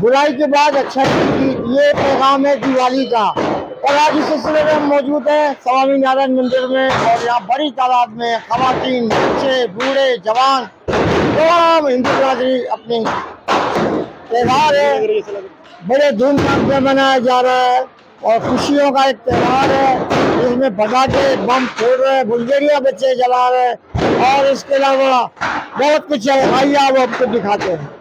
बुराई के बाद अच्छाई की ये पैगाम है दिवाली का। और आज इस सिलसिले में हम मौजूद हैं स्वामी नारायण मंदिर में और यहाँ बड़ी तादाद में खातन, बच्चे, बूढ़े, जवान, तमाम हिंदू बरादरी अपनी त्यौहार है। बड़े धूमधाम से मनाया जा रहा है और खुशियों का एक त्यौहार है। इसमें पटाखे, बम फोड़ रहे हैं बुलगेरिया बच्चे जला रहे हैं। और इसके अलावा बहुत कुछ है। आइए आप आपको दिखाते हैं।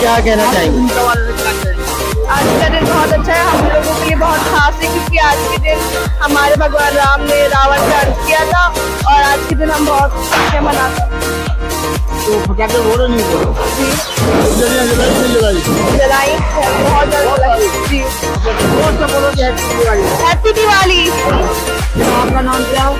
क्या कहना चाहेंगे? आज का दिन बहुत अच्छा है। हम लोगों के लिए बहुत खास है क्योंकि आज के दिन हमारे भगवान राम ने रावण का अंत किया था और आज के दिन हम बहुत खुशियाँ मनाते हैं। तो जलाई बहुत हैप्पी दिवाली आपका नाम क्या है।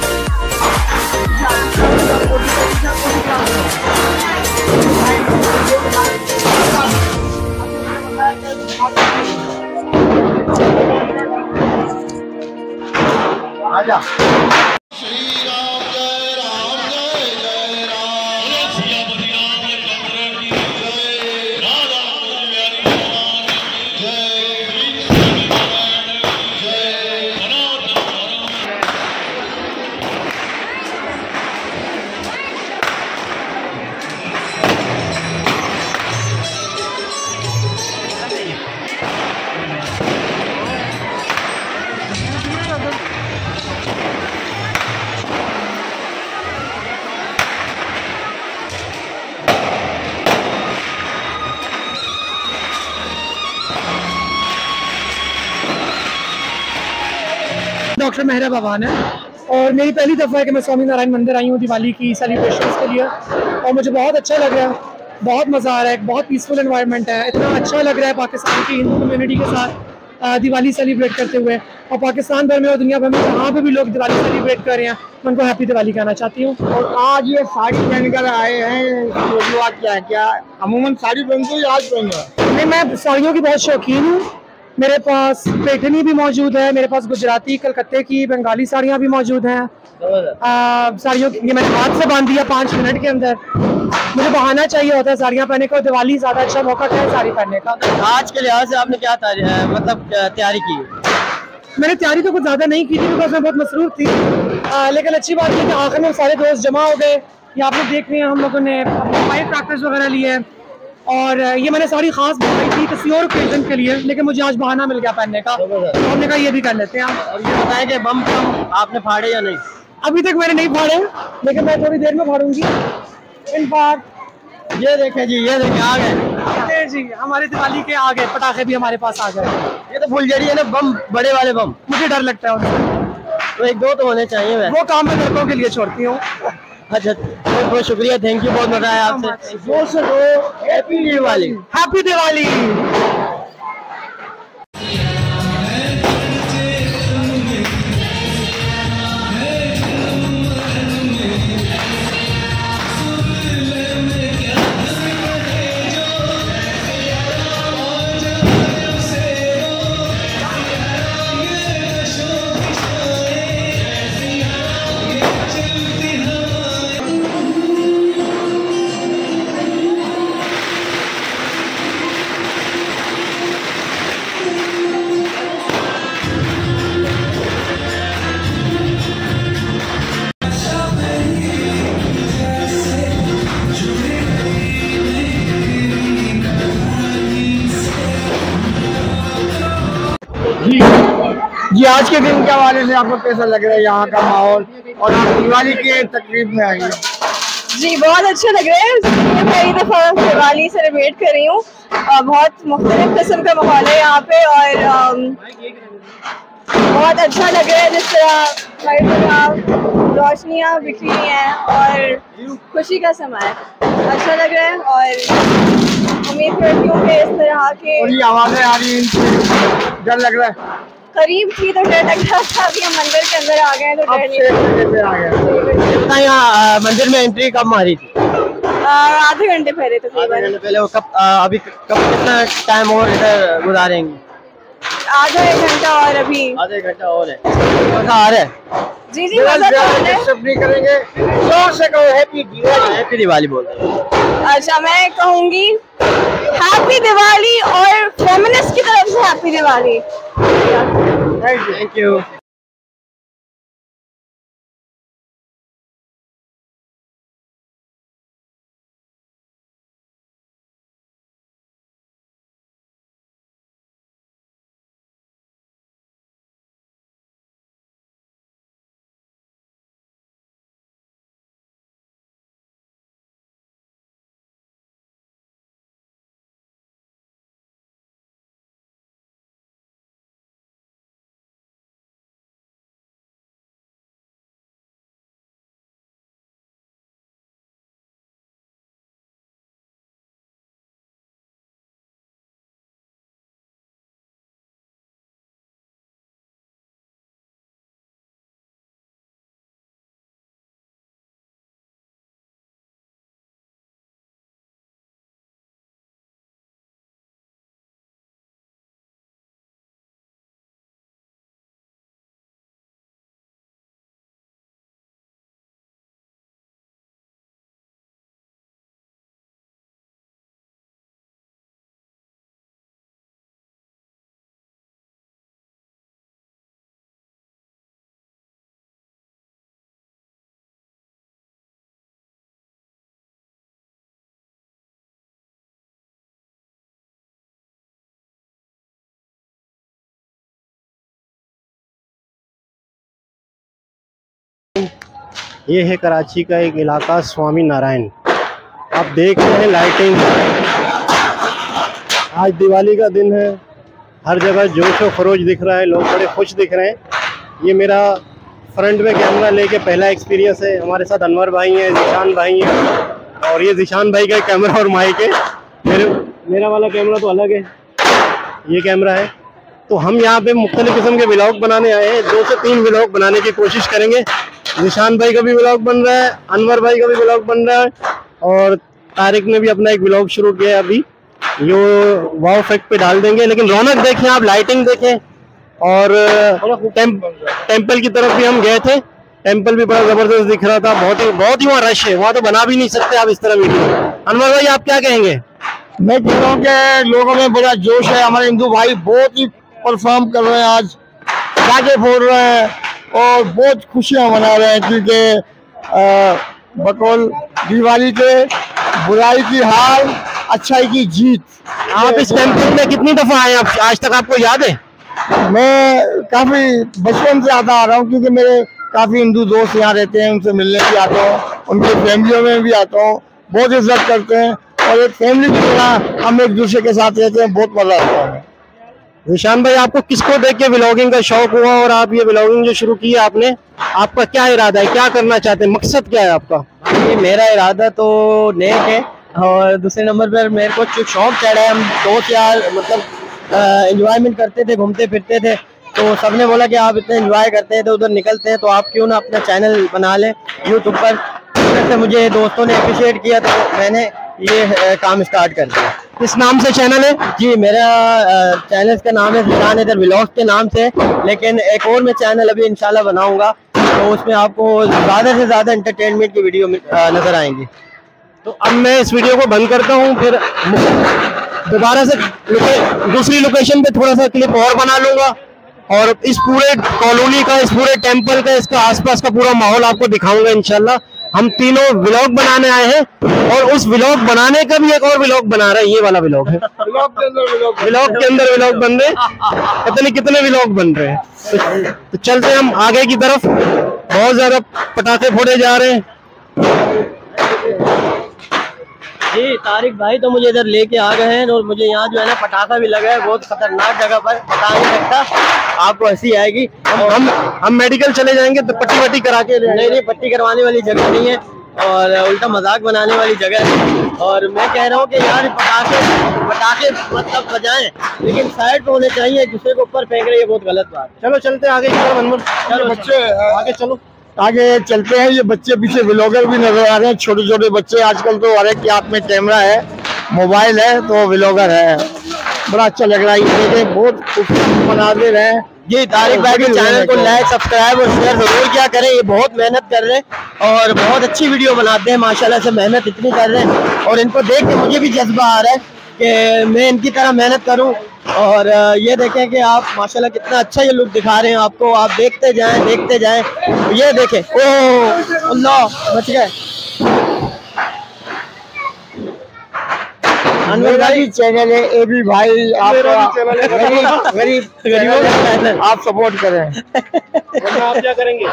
आजा। मेहरा भवान है। और मेरी पहली दफ़ा है कि मैं स्वामी नारायण मंदिर आई हूँ दिवाली की सेलिब्रेशंस के लिए। और मुझे बहुत अच्छा लग रहा है। बहुत मज़ा आ रहा है। बहुत पीसफुल एनवायरनमेंट है। इतना अच्छा लग रहा है पाकिस्तान की हिंदू कम्युनिटी के साथ दिवाली सेलिब्रेट करते हुए। और पाकिस्तान भर में और दुनिया भर में जहाँ पे भी लोग दिवाली सेलिब्रेट कर रहे हैं मैं उनको हैप्पी दिवाली कहना चाहती हूँ। और आज ये साड़ी पहन कर आए हैं क्या है? क्या अमूमन साड़ी पहनते हो आज पहन नहीं मैं साड़ियों की बहुत शौकीन हूँ। मेरे पास पैठनी भी मौजूद है मेरे पास गुजराती कलकत्ते की बंगाली साड़ियाँ भी मौजूद हैं। साड़ियों की ये मैंने हाथ से बाँध दिया पाँच मिनट के अंदर। मुझे बहाना चाहिए होता है साड़ियाँ पहनने का दिवाली ज़्यादा अच्छा मौका है साड़ी पहनने का? आज के लिहाज से आपने क्या मतलब तैयारी की? मैंने तैयारी तो कुछ ज़्यादा नहीं की थी बिकॉज़ मैं बहुत मसरूफ थी। आ, लेकिन अच्छी बात है कि आखिर में सारे दोस्त जमा हो गए। ये आप लोग देख रहे हैं हम लोगों ने फाइव प्रैक्टिस वगैरह लिए हैं। और ये मैंने सारी खास बनवाई थी किसी और ओकेजन के लिए लेकिन मुझे आज बहाना मिल गया पहनने का। तो हमने कहा ये भी कर लेते हैं। और ये बताएँ कि बम बम आपने फाड़े या नहीं? अभी तक मैंने नहीं फाड़े लेकिन मैं थोड़ी देर में फाड़ूँगी। इन बार ये देखें जी ये देखें आ गए। जी हमारे दिवाली के आ गए पटाखे भी हमारे पास आ गए। ये तो फुलझड़ी है ना बम बड़े वाले बम। मुझे डर लगता है उनसे। तो एक दो तो होने चाहिए वो काम मैं लड़कों के लिए छोड़ती हूँ। अच्छा बहुत बहुत शुक्रिया थैंक यू बहुत मज़ा आया आपसे। से दो हैप्पी दिवाली हैप्पी दिवाली आज के दिन के हवाले से आपको कैसा लग रहा है यहाँ का माहौल? और आप दिवाली के तकरीब में आई जी बहुत अच्छा लग रहा है। पहली दफ़ा दिवाली सेलिब्रेट कर रही हूँ। बहुत मुख्तलिफ़ किस्म का माहौल है यहाँ पे और बहुत अच्छा लग रहा है जिस तरह हर तरह रोशनियाँ बिखरी हुई हैं और खुशी का समय है। अच्छा लग रहा है और उम्मीद करती हूँ कि इस तरह के और ये आवाज़ें आ रही हैं डर लग रहा है। करीब थी तो डर लग रहा था अभी हम मंदिर के अंदर आ गए तो डर नहीं यहाँ मंदिर में एंट्री कब मारी थी? आधे घंटे पहले आधे तकरीबन घंटे पहले वो कब अभी कब कितना टाइम और इधर गुजारेंगे? आधा एक घंटा और अभी। आधे घंटा और है। मज़ा आ रहा है? जी जी मज़ा तो आ रहा नहीं करेंगे। ज़ोर से कहो हैप्पी दिवाली। हैप्पी दिवाली बोल हैं अच्छा मैं कहूँगी हैप्पी दिवाली और तरफ़ वाली। थैंक यू यू है कराची का एक इलाका, स्वामी नारायण। आप देख रहे हैं लाइटिंग आज दिवाली का दिन है। हर जगह जोश व खरोश दिख रहा है, लोग बड़े खुश दिख रहे हैं। ये मेरा फ्रंट में कैमरा लेके पहला एक्सपीरियंस है। हमारे साथ अनवर भाई हैं जिशान भाई हैं। और ये जिशान भाई का कैमरा और माइक है। मेरे, मेरा वाला कैमरा तो अलग है। ये कैमरा है। तो हम यहाँ पे मुख्तलिफ़ किस्म के ब्लॉग बनाने आए हैं। दो से तीन ब्लॉग बनाने की कोशिश करेंगे। निशान भाई का भी ब्लॉग बन रहा है अनवर भाई का भी ब्लॉग बन रहा है और तारिक ने भी अपना एक ब्लॉग शुरू किया है अभी। यो वाव फैक्ट पे डाल देंगे लेकिन रौनक देखें आप लाइटिंग देखें। और टेम, टेंपल की तरफ़ भी हम गए थे। टेंपल भी बड़ा ज़बरदस्त दिख रहा था बहुत ही बहुत ही वहाँ रश है वहाँ तो बना भी नहीं सकते आप इस तरह वीडियो अनवर भाई आप क्या कहेंगे? मैं कह रहा हूँ कि लोगों में बड़ा जोश है हमारे हिंदू भाई बहुत ही परफॉर्म कर रहे हैं आज। बाजे फोड़ रहे हैं? और बहुत खुशियाँ मना रहे हैं क्योंकि बकौल दिवाली के बुराई की हार अच्छाई की जीत। आप इस टेंपल में कितनी दफ़ा आए आप आज तक आपको याद है? मैं काफ़ी बचपन से आता आ रहा हूँ क्योंकि मेरे काफ़ी हिंदू दोस्त यहाँ रहते हैं उनसे मिलने भी आता हूँ उनकी फैमिलियों में भी आता हूँ बहुत इज़्ज़त करते हैं और एक फैमिली की तरह हम एक दूसरे के साथ रहते हैं बहुत मज़ा आता है निशान भाई, आपको किसको देख के ब्लॉगिंग का शौक हुआ और आप ये ब्लॉगिंग जो शुरू की है आपने, आपका क्या इरादा है? क्या करना चाहते हैं? मकसद क्या है आपका? ये मेरा इरादा तो नेक है और दूसरे नंबर पर मेरे को जो शौक चढ़ा है। हम दोस्त यार मतलब एंजॉयमेंट करते थे, घूमते फिरते थे। तो सबने बोला कि आप इतने एंजॉय करते हैं तो उधर निकलते हैं तो आप क्यों ना अपना चैनल बना लें यूट्यूब पर? से मुझे दोस्तों ने अप्रिशिएट किया तो मैंने ये काम स्टार्ट कर दिया। किस नाम से चैनल है। जी, मेरा चैनल का नाम है इधर व्लॉग्स के नाम से। लेकिन एक और मैं चैनल अभी इंशाल्लाह बनाऊँगा। तो उसमें आपको ज़्यादा से ज़्यादा इंटरटेनमेंट की वीडियो नज़र आएँगी। तो अब मैं इस वीडियो को बंद करता हूँ, फिर दोबारा से लोके- दूसरी लोकेशन पे थोड़ा सा क्लिप और बना लूँगा। और इस पूरे कॉलोनी का, इस पूरे टेंपल का, इसका आसपास का पूरा माहौल आपको दिखाऊँगा इंशाल्लाह। हम तीनों व्लॉग बनाने आए हैं और उस व्लॉग बनाने का भी एक और व्लॉग बना रहे हैं ये वाला व्लॉग है। व्लॉग के अंदर व्लॉग बन रहे हैं। पता नहीं कितने व्लॉग बन रहे हैं। तो, तो चलते हम आगे की तरफ़। बहुत ज़्यादा पटाखे फोड़े जा रहे हैं। जी तारिक भाई तो मुझे इधर लेके आ गए हैं और मुझे यहाँ जो है ना पटाखा भी लगा है बहुत खतरनाक जगह पर बता नहीं सकता आपको हँसी आएगी। हम हम हम मेडिकल चले जाएँगे तो पट्टी वट्टी करा के ले नहीं नहीं पट्टी करवाने वाली जगह नहीं है और उल्टा मज़ाक बनाने वाली जगह है। और मैं कह रहा हूँ कि यार पटाखे पटाखे मतलब बजाएँ लेकिन साइड पे होने चाहिए दूसरे को ऊपर फेंक रही है बहुत गलत बात चलो चलते आगे चलो बच्चे आगे चलो। आगे चलते हैं। ये बच्चे पीछे व्लॉगर भी नज़र आ रहे हैं। छोटे छोटे बच्चे। आजकल तो हर एक के हाथ में कैमरा है। मोबाइल है तो व्लॉगर है। बड़ा अच्छा लग रहा है। ये देखें बहुत खूबसूरत मनाजिर है। जी तारिक भाई के चैनल को लाइक सब्सक्राइब और शेयर ज़रूर क्या करें। ये बहुत मेहनत कर रहे हैं और बहुत अच्छी वीडियो बनाते हैं। माशाल्लाह से मेहनत इतनी कर रहे हैं। और इनको देख के मुझे भी जज्बा आ रहा है। कि मैं इनकी तरह मेहनत करूँ और ये देखें कि आप माशाल्लाह कितना अच्छा ये लुक दिखा रहे हैं आपको। आप देखते जाएँ देखते जाएँ। ये देखें। ओह अल्लाह बच गए। अनवर भाई। चैनल है ए बी भाई आप। गरीब गरीब। आप सपोर्ट करें। आप क्या करेंगे?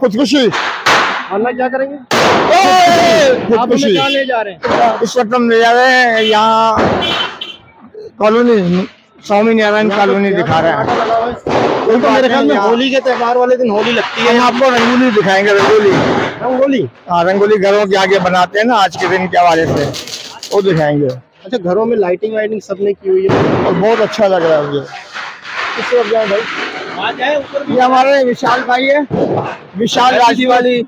खुदकुशी। वरना क्या करेंगे? आप हमें ले जा रहे हैं। इस वक्त हम ले जा रहे हैं यहाँ कॉलोनी स्वामी नारायण कॉलोनी दिखा रहे हैं। तो मेरे ख्याल में होली के त्योहार वाले दिन होली लगती है। आपको रंगोली दिखाएँगे रंगोली। रंगोली? हाँ रंगोली घरों के आगे बनाते हैं ना आज के दिन के हवाले से। वो दिखाएँगे। अच्छा घरों में लाइटिंग वाइटिंग सबने की हुई है। और बहुत अच्छा लग रहा है मुझे। इस तरफ़ जाए भाई? ये हमारे विशाल भाई है। विशाल राजपूत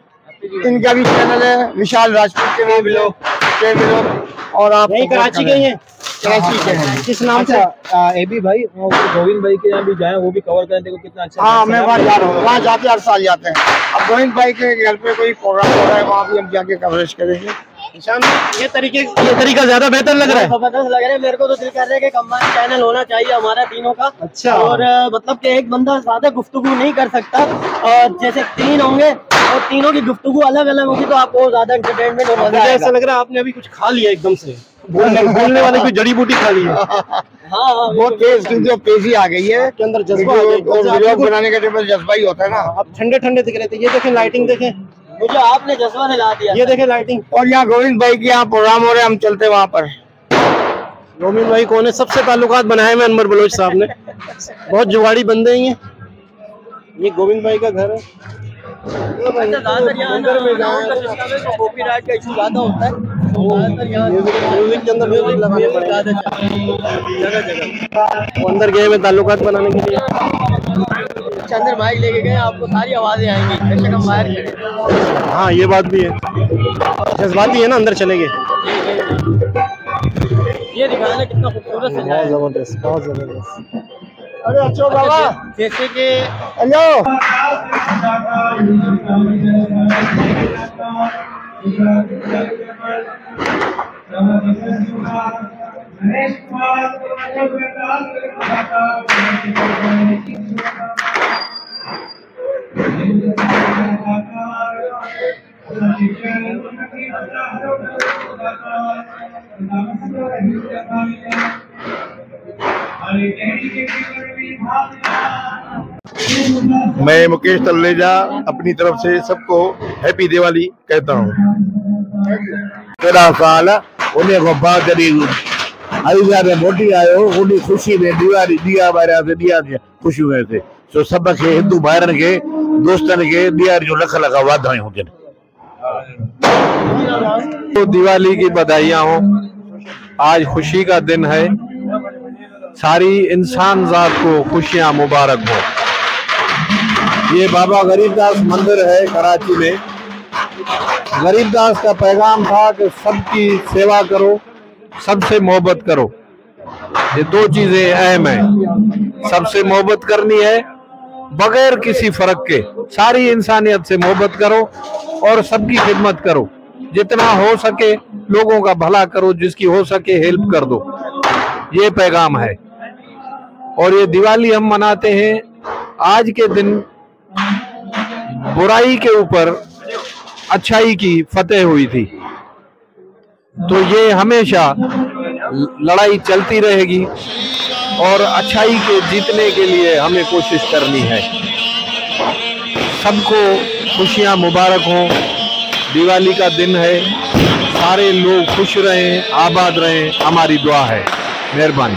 इनका भी चैनल है विशाल राजपूत के नाम लोग के लोग और आप यही कराची के हैं कराची के। हैं किस नाम से? एबी भाई गोविंद भाई के यहाँ भी जाए वो भी कवर करें देखो कितना अच्छा हाँ मैं वहाँ जा रहा हूँ वहाँ जाते हर साल जाते हैं। अब गोविंद भाई के घर पे कोई प्रोग्राम हो रहा है वहाँ भी हम जाके कवरेज करेंगे। ये तरीके ये तरीका ज़्यादा बेहतर लग रहा है। ज़बरदस्त लग रहा है मेरे को तो दिल कर रहा है कि कंबाइन चैनल होना चाहिए हमारा तीनों का। अच्छा। और मतलब कि एक बंदा ज़्यादा गुफ्तगू नहीं कर सकता और जैसे तीन होंगे और तीनों की गुफ्तगू अलग अलग होगी तो आपको ज़्यादा एंटरटेनमेंट और मज़ा मुझे ऐसा लग रहा है आपने अभी कुछ खा लिया एकदम से। बोलने बोलने वाले कोई जड़ी बूटी खा ली है। हाँ हाँ बहुत तेज क्योंकि अब तेज़ी आ गई है। के अंदर जज्बा बनाने का टेबल जज्बा ही होता है ना। आप ठंडे ठंडे दिख रहे थे। ये देखें लाइटिंग देखें। मुझे आपने जज्बा दिला दिया ये देखें लाइटिंग और यहाँ गोविंद भाई के यहाँ प्रोग्राम हो रहे हैं हम चलते वहाँ पर। गोविंद भाई कौन है? सबसे ताल्लुकात बनाए हैं अनवर बलोच साहब ने। बहुत जुगाड़ी बंदे हैं ये। ये गोविंद भाई का घर है। अच्छा, तो कॉपीराइट का इशू ज़्यादा होता है। ज़्यादातर यहाँ म्यूज़िक के अंदर म्यूज़िक लगाने पड़ेगा। ज़्यादा चलता है, जगह जगह। अंदर गए हुए ताल्लुकात बनाने के लिए। चंद्र भाई लेके गए आपको सारी आवाज़ें आएँगी। हाँ ये बात भी है। जज्बाती है ना अंदर चले गए। ये दिखाना कितना खूबसूरत सजाया है। ज़बरदस्त बहुत ज़बरदस्त। अरे अच्छो बाबा। जैसे कि हेलो। मैं मुकेश तल्लेजा अपनी तरफ़ से सबको हैप्पी दिवाली कहता हूँ। तेरह साल उन्हें को बाद जॾहिं अयोध्या में मोटी आयो उन ख़ुशी में दीवारी दिया ॿारियासीं दिया ख़ुशियूं कयासीं सो सभ खे हिंदू भाइरनि खे दोस्तनि खे ॾियारी जूं लख लख वाधायूं हुजनि तो दिवाली की बधाइयाँ हो। आज खुशी का दिन है। सारी इंसान जात को खुशियाँ मुबारक हो। ये बाबा गरीबदास मंदिर है कराची में। गरीबदास का पैगाम था कि सबकी सेवा करो, सबसे मोहब्बत करो। ये दो चीज़ें अहम है। सबसे मोहब्बत करनी है, बगैर किसी फ़र्क के सारी इंसानियत से मोहब्बत करो और सबकी खिदमत करो। जितना हो सके लोगों का भला करो, जिसकी हो सके हेल्प कर दो। ये पैगाम है। और ये दिवाली हम मनाते हैं। आज के दिन बुराई के ऊपर अच्छाई की फतेह हुई थी। तो ये हमेशा लड़ाई चलती रहेगी और अच्छाई के जीतने के लिए हमें कोशिश करनी है। सबको खुशियाँ मुबारक हों। दिवाली का दिन है। सारे लोग खुश रहें, आबाद रहें। हमारी दुआ है। मेहरबानी।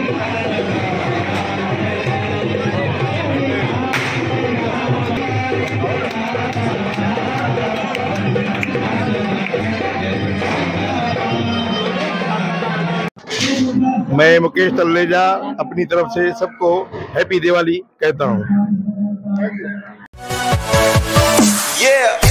मैं मुकेश तलरेजा अपनी तरफ़ से सबको हैप्पी दिवाली कहता हूँ yeah.